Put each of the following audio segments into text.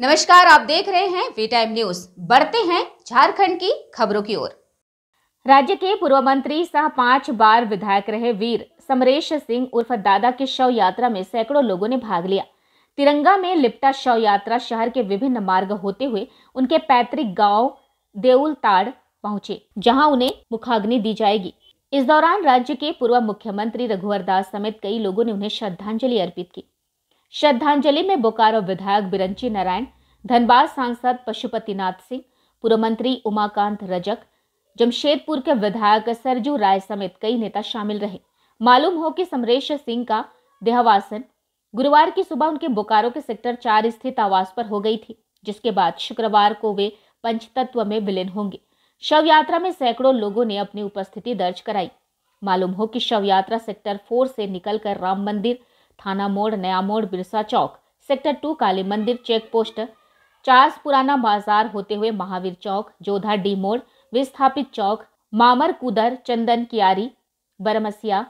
नमस्कार, आप देख रहे हैं वी टाइम न्यूज़ बढ़ते हैं झारखंड की खबरों की ओर। राज्य के पूर्व मंत्री सह पाँच बार विधायक रहे वीर। समरेश सिंह उर्फ़ दादा की शव यात्रा में सैकड़ों लोगों ने भाग लिया। तिरंगा में लिपटा शव यात्रा शहर के विभिन्न मार्ग होते हुए उनके पैतृक गाँव देउल ताड़ पहुँचे, जहाँ उन्हें मुखाग्नि दी जाएगी। इस दौरान राज्य के पूर्व मुख्यमंत्री रघुवर दास समेत कई लोगों ने उन्हें श्रद्धांजलि अर्पित की। श्रद्धांजलि में बोकारो विधायक बिरंची नारायण, धनबाद सांसद पशुपतिनाथ सिंह, पूर्व मंत्री उमाकांत रजक, जमशेदपुर के विधायक सरजू राय समेत कई नेता शामिल रहे। मालूम हो कि समरेश सिंह का देहवासन, गुरुवार की सुबह उनके बोकारो के सेक्टर चार स्थित आवास पर हो गई थी, जिसके बाद शुक्रवार को वे पंचतत्व में विलीन होंगे। शव यात्रा में सैकड़ों लोगों ने अपनी उपस्थिति दर्ज कराई। मालूम हो कि शव यात्रा सेक्टर फोर से निकलकर राम मंदिर थाना मोड़, नया मोड़, Birsa Chowk. Sector two Kali Mandir check post Chas पुराना बाज़ार होते हुए महावीर चौक, जोधा डी मोड़, विस्थापित चौक, मामर कुदर, चंदन कियारी, बरमसिया।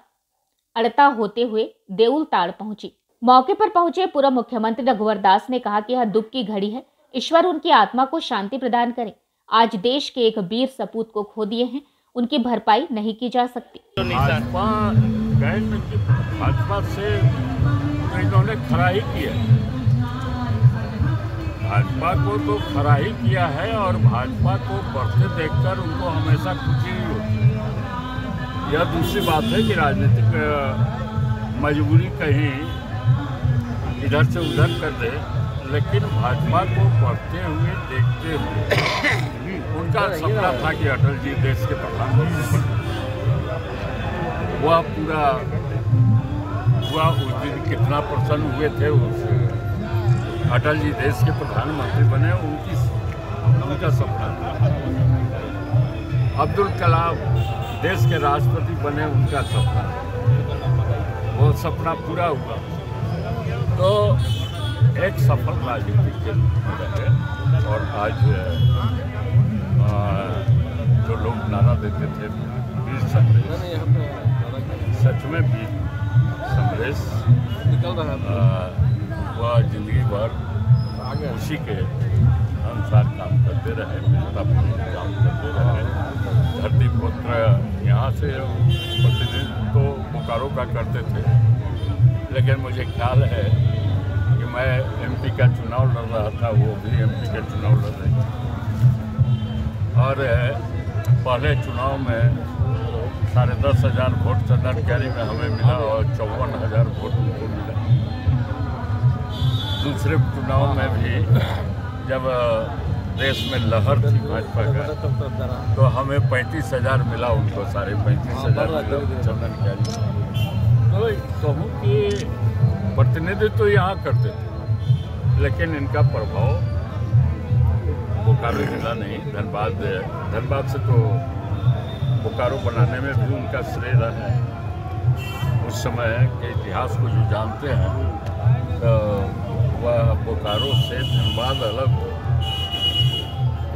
अड़ता होते हुए देउल ताड़ पहुँची। मौके पर पहुँचे पूर्व मुख्यमंत्री रघुवर दास ने कहा कि यह दुख की घड़ी है। ईश्वर उनकी आत्मा को शांति प्रदान करे। आज देश के एक वीर सपूत को खो दिए हैं। उनकी भरपाई नहीं की जा सकती। भाजपा भाजपा से इन्होंने खरा ही। किया भाजपा को तो खरा ही किया है और भाजपा को बढ़ते देखकर उनको हमेशा खुशी होती है। यह दूसरी बात है कि राजनीतिक मजबूरी कहीं इधर से उधर कर दे। लेकिन भाजपा को पढ़ते हुए देखते हुए उनका सपना था कि अटल जी देश के प्रधानमंत्री वह पूरा हुआ उस दिन कितना प्रसन्न हुए थे उस अटल जी देश के प्रधानमंत्री बने उनकी उनका सपना था। अब्दुल कलाम देश के राष्ट्रपति बने उनका सपना वो सपना पूरा हुआ। तो एक सफल राजनीतिक रहे और आज जो लोग नारा देते थे वीर समरेश। सच में वीर समरेश निकल रहा वह ज़िंदगी भर उसी के अनुसार काम करते रहे काम करते रहे। धरती पुत्र यहाँ से प्रतिनिधित्व तो बोकारो का करते थे। लेकिन मुझे ख्याल है मैं एमपी का चुनाव लड़ रहा था, वो भी एमपी का चुनाव लड़ रहे थे। और पहले चुनाव में साढ़े दस हज़ार वोट चंदन कैरी में हमें मिला और चौवन हज़ार वोट उनको मिला। दूसरे चुनाव में भी जब देश में लहर थी भाजपा का तो हमें पैंतीस हज़ार मिला उनको, साढ़े पैंतीस हज़ार मिला कहूँ कि प्रतिनिधित्व तो यहाँ करते थे, लेकिन इनका प्रभाव बोकारो जिला नहीं, धनबाद धनबाद से तो बोकारो बनाने में भी उनका श्रेय रहा है। उस समय के इतिहास को जो जानते हैं तो वह बोकारो से धनबाद अलग हो।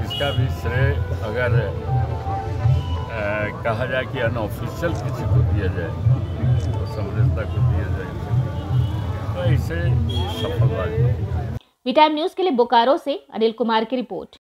इसका भी श्रेय अगर कहा जाए कि अनऑफिशियल किसी को दिया जाए तो तो वी टाइम न्यूज़ के लिए बोकारो से अनिल कुमार की रिपोर्ट।